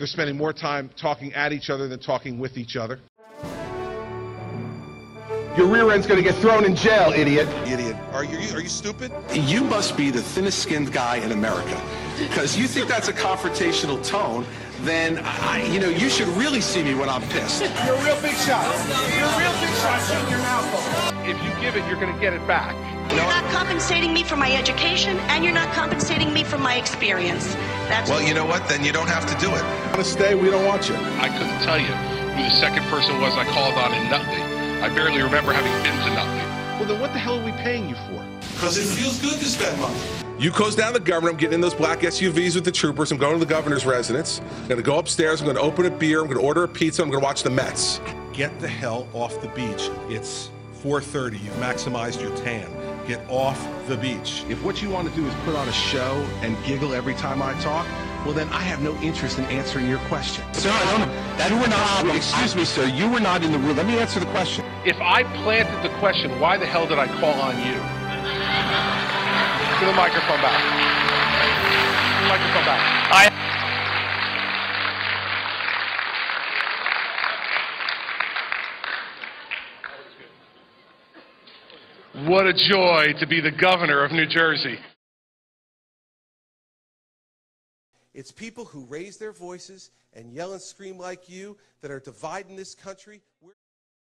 They're spending more time talking at each other than talking with each other. Your rear end's gonna get thrown in jail, idiot. Idiot. Are you are you stupid? You must be the thinnest skinned guy in America. Because you think that's a confrontational tone, then, I, you know, you should really see me when I'm pissed. You're a real big shot. You're a real big shot. Shut your mouth off. If you give it, you're going to get it back. You're not compensating me for my education, and you're not compensating me for my experience. That's Well, you know what? Then you don't have to do it. Want to stay? We don't want you. I couldn't tell you who the second person was I called on in Nutley. I barely remember having been to Nutley. Well, then what the hell are we paying you for? Because it feels good to spend money. You close down the government. I'm getting in those black SUVs with the troopers. I'm going to the governor's residence. I'm going to go upstairs. I'm going to open a beer. I'm going to order a pizza. I'm going to watch the Mets. Get the hell off the beach. It's 4:30. You've maximized your tan. Get off the beach. If what you want to do is put on a show and giggle every time I talk, well, then I have no interest in answering your question. Sir, I don't know. That were not. Excuse me, sir. You were not in the room. Let me answer the question. If I planted the question, why the hell did I call on you? Give the microphone back. Give the microphone back. I. What a joy to be the governor of New Jersey. It's people who raise their voices and yell and scream like you that are dividing this country. We're